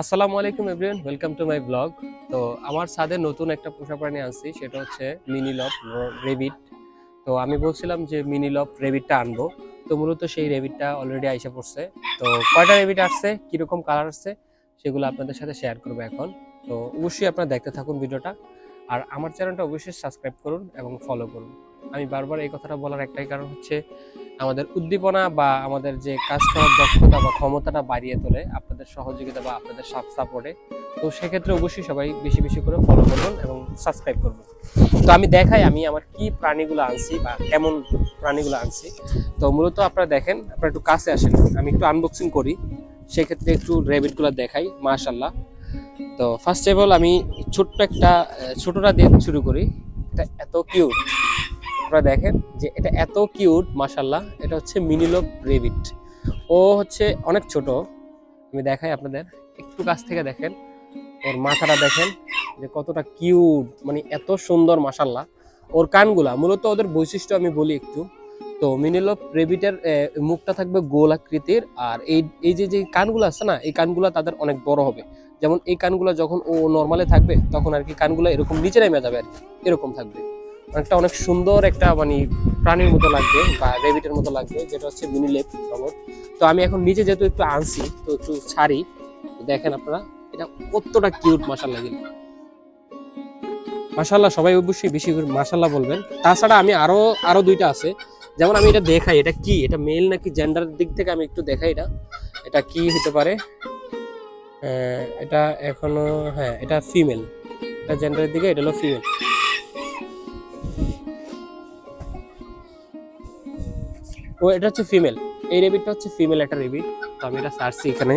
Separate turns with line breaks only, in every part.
আসসালামু আলাইকুম everyone, welcome to my vlog. তো আমার সাদে নতুন একটা পোষা প্রাণী আনছি, সেটা হচ্ছে মিনি লভ রেবিট তো আমি বলছিলাম যে মিনি লভ রেবিটটা আনব। তো মূলত সেই রেবিটটা অলরেডি আইসে পড়ছে। তো কয়টা রেবিট আসছে, কীরকম কালার আসছে, সেগুলো আপনাদের সাথে শেয়ার করব এখন। তো অবশ্যই আপনারা দেখতে থাকুন ভিডিওটা। আর আমার চ্যানেলটা অবশ্যই সাবস্ক্রাইব করুন এবং ফলো করুন। আমি বারবার এই কথাটা বলার একটাই কারণ হচ্ছে, আমাদের উদ্দীপনা বা আমাদের যে কাজ করার দক্ষতা বা ক্ষমতাটা বাড়িয়ে তোলে, আপনাদের সহযোগিতা বা আপনাদের সাপোর্টে তো সেক্ষেত্রে অবশ্যই সবাই বেশি বেশি করে ফলো করবেন এবং সাবস্ক্রাইব করবেন তো আমি দেখাই আমি আমার কি প্রাণীগুলো আনছি বা কেমন প্রাণীগুলো আনছি। তো মূলত আপনারা দেখেন, আপনারা একটু কাছে আসেন, আমি একটু আনবক্সিং করি। সেক্ষেত্রে একটু রেবিটগুলো দেখাই মাশাল্লাহ তো ফার্স্ট অফ অল আমি ছোট্ট একটা ছোটটা দিয়ে শুরু করি। এটা এত কিউট আপনারা দেখেন যে এটা এত কিউট মাশাল্লাহ এটা হচ্ছে মিনিলোপ রেবিট ও হচ্ছে অনেক ছোট। আমি দেখাই আপনাদের। একটু কাছ থেকে দেখেন। ওর মাথাটা দেখেন যে কতটা কিউট মানে এত সুন্দর মাশাল্লাহ ওর কানগুলা, মূলত ওদের বৈশিষ্ট্য আমি বলি একটু। তো মিনিলোপ রেবিটের মুখটা থাকবে গোল আকৃতির, আর এই এই যে যে কানগুলো আছে না, এই কানগুলা তাদের অনেক বড় হবে। যেমন এই কানগুলা যখন ও নর্মালে থাকবে, তখন আর কি কানগুলা এরকম নিচে নেমে যাবে আর এরকম থাকবে। অনেকটা, অনেক সুন্দর একটা মানে প্রাণীর মতো লাগবে, বা রেবিটের মতো লাগবে, যেটা হচ্ছে মিনি লেপ রবট তো আমি এখন নিচে যেহেতু একটু আনছি, তো একটু ছাড়ি দেখেন আপনারা, এটা কতটা কিউট মাসাল্লাহ কিন্তু। মাসাল্লাহ সবাই অবশ্যই বেশি করে মাসাল্লাহ বলবেন। তাছাড়া আমি আরও আরও দুইটা আছে। যেমন আমি এটা দেখাই, এটা কি? এটা মেল নাকি জেন্ডার দিক থেকে আমি একটু দেখাই এটা। এটা কি হতে পারে? এটা এখনও হ্যাঁ এটা ফিমেল এটা জেন্ডারের দিকে, এটা হলো ফিমেল ও, এটা হচ্ছে ফিমেল এই রেবিটটা হচ্ছে ফিমেল একটা রেবিট তো আমি এটা সারছি এখানে।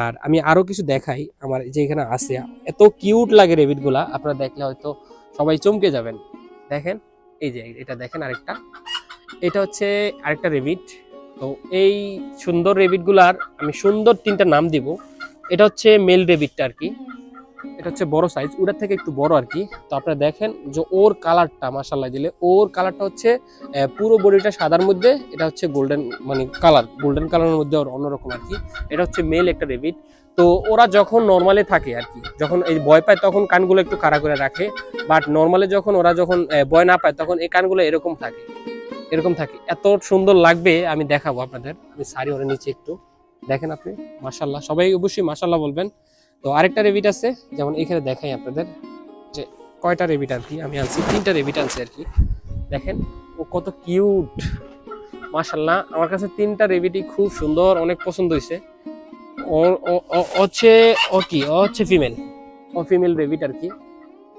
আর আমি আরও কিছু দেখাই। আমার যে এখানে আছে, এত কিউট লাগে রেবিটগুলা আপনারা দেখলে হয়তো সবাই চমকে যাবেন। দেখেন। এই যে, এটা দেখেন আরেকটা। এটা হচ্ছে আরেকটা রেবিট। তো এই সুন্দর রেবিটগুলার আমি সুন্দর তিনটা নাম দিব। এটা হচ্ছে মেল রেবিটটা আর কি। এটা হচ্ছে বড় সাইজ ওটার থেকে একটু বড় আর কি তো আপনারা দেখেন যে ওর কালারটা মাসাল্লাহ দিলে, ওর কালারটা হচ্ছে পুরো বডিটা সাদার মধ্যে, এটা হচ্ছে গোল্ডেন মানে কালার গোল্ডেন কালারের মধ্যে ওর অন্যরকম আর কি এটা হচ্ছে মেল একটা রেবিট তো ওরা যখন নর্মালে থাকে আর কি যখন এই ভয় পায় তখন কানগুলো একটু খাড়া করে রাখে। বাট নর্মালে যখন ওরা যখন ভয় না পায় তখন এই কানগুলো এরকম থাকে এরকম থাকে। এত সুন্দর লাগবে, আমি দেখাবো আপনাদের। আমি সারি ওর নিচে একটু। দেখেন আপনি মাসাল্লাহ সবাই অবশ্যই মাসাল্লাহ বলবেন। তো আরেকটা রেবিট আছে, যেমন এখানে দেখাই আপনাদের যে কয়টা রেবিট আর কি, আমি আনছি, তিনটা রেবিট আনছি আর কি। দেখেন, ও কত কিউট মাশাল্লাহ আমার কাছে তিনটা রেবিটি খুব সুন্দর, অনেক পছন্দ হয়েছে। ওর হচ্ছে, ও কি, ও হচ্ছে ফিমেল ও ফিমেল রেবিট আর কি।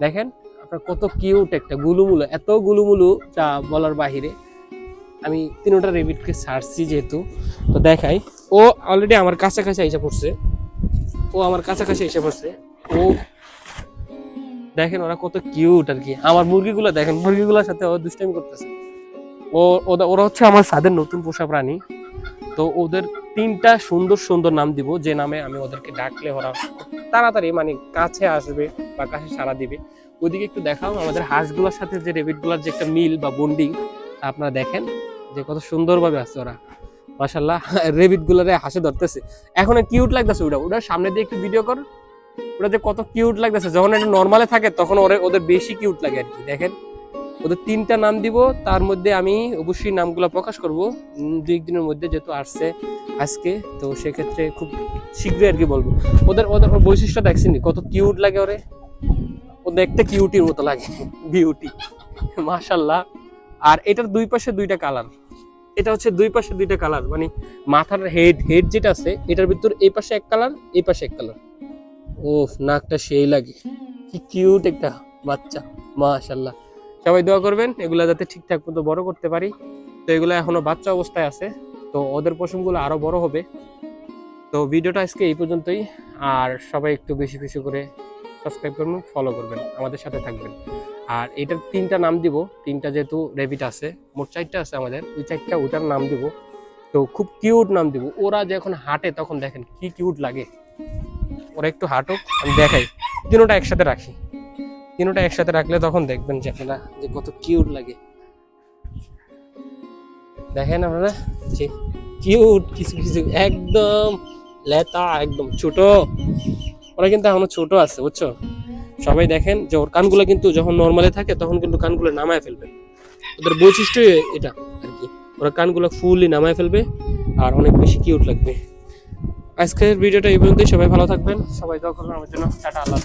দেখেন, আপনার কত কিউট একটা গুলুমুলু, এত গুলুমুলু যা বলার বাহিরে। আমি তিনোটা রেবিটকে ছাড়ছি যেহেতু, তো দেখাই। ও অলরেডি আমার কাছাকাছি এসে পড়ছে। ও আমার কাছাকাছি এসে পড়ছে। ও দেখেন ওরা কত কিউট আর কি। আমার মুরগিগুলো দেখেন, মুরগিগুলোর সাথে ও দুষ্টামি করতেছে। ও ওরা হচ্ছে আমার সাদের নতুন পোষা প্রাণী। তো ওদের তিনটা সুন্দর সুন্দর নাম দিব, যে নামে আমি ওদেরকে ডাকলে ওরা তাড়াতাড়ি মানে কাছে আসবে বা কাছে সাড়া দিবে। ওইদিকে একটু দেখাও, আমাদের হাঁসগুলোর সাথে যে রেবিটগুলোর যে একটা মিল বা বন্ডিং আপনারা দেখেন যে কত সুন্দরভাবে আছে ওরা। মাসাল্লাহ রেবিট গুলারে হাসে ধরতেছে। এখন কিউট লাগতেছে ওটা। ওটার সামনে দিয়ে একটু ভিডিও কর। ওটা যে কত কিউট লাগতেছে। যখন এটা নর্মালে থাকে, তখন ওরে, ওদের বেশি কিউট লাগে আর কি দেখেন, ওদের তিনটা নাম দিব। তার মধ্যে আমি অবশ্যই নামগুলো প্রকাশ করব। দুই একদিনের মধ্যে যেহেতু আসছে আজকে, তো সেক্ষেত্রে খুব শীঘ্রই আর কি বলব। ওদের ওদের বৈশিষ্ট্য দেখছেন কত কিউট লাগে ওরে। ও দেখতে কিউটির মতো লাগে। বিউটি মাশাল্লাহ আর এটার দুই পাশে দুইটা কালার এটা হচ্ছে দুই পাশে দুইটা কালার মানে মাথার হেড হেড যেটা আছে, এটার ভিতর এই পাশে এক কালার, এই পাশে এক কালার। ও নাকটা সেই লাগে। কি কিউট একটা বাচ্চা মাশাল্লাহ সবাই দোয়া করবেন, এগুলা যাতে ঠিকঠাক মতো বড় করতে পারি। তো এগুলো এখনও বাচ্চা অবস্থায় আছে, তো ওদের পশমগুলো আরও বড় হবে। তো ভিডিওটা আজকে এই পর্যন্তই। আর সবাই একটু বেশি বেশি করে সাবস্ক্রাইব করবেন ফলো করবেন, আমাদের সাথে থাকবেন। আর এটার তিনটা নাম দিব। তিনটা যেহেতু রেবিট আছে, মোট চারটা আছে আমাদের। ওই চারটা ওটার নাম দিব। তো খুব কিউট নাম দিব। ওরা যখন হাঁটে তখন দেখেন কি কিউট লাগে। ওরা একটু হাঁটুক, আমি দেখাই। তিনোটা একসাথে রাখি। তিনোটা একসাথে রাখলে তখন দেখবেন যে আপনারা যে কত কিউট লাগে। দেখেন আপনারা? যে কিউট কিছু কিছু, একদম লেতা, একদম ছোট। ওরা কিন্তু এখনও ছোট আছে, বুঝছ? সবাই দেখেন যে ওর কানগুলো কিন্তু যখন নর্মালে থাকে, তখন কিন্তু কানগুলো নামায় ফেলবে। ওদের বৈশিষ্ট্য এটা আর কি। ওরা কানগুলো ফুললি নামায় ফেলবে আর অনেক বেশি কিউট লাগবে। আজকের ভিডিওটা এই পর্যন্তই। সবাই ভালো থাকবেন। সবাই দোয়া করবেন আমার জন্য। টাটা, আল্লাহ।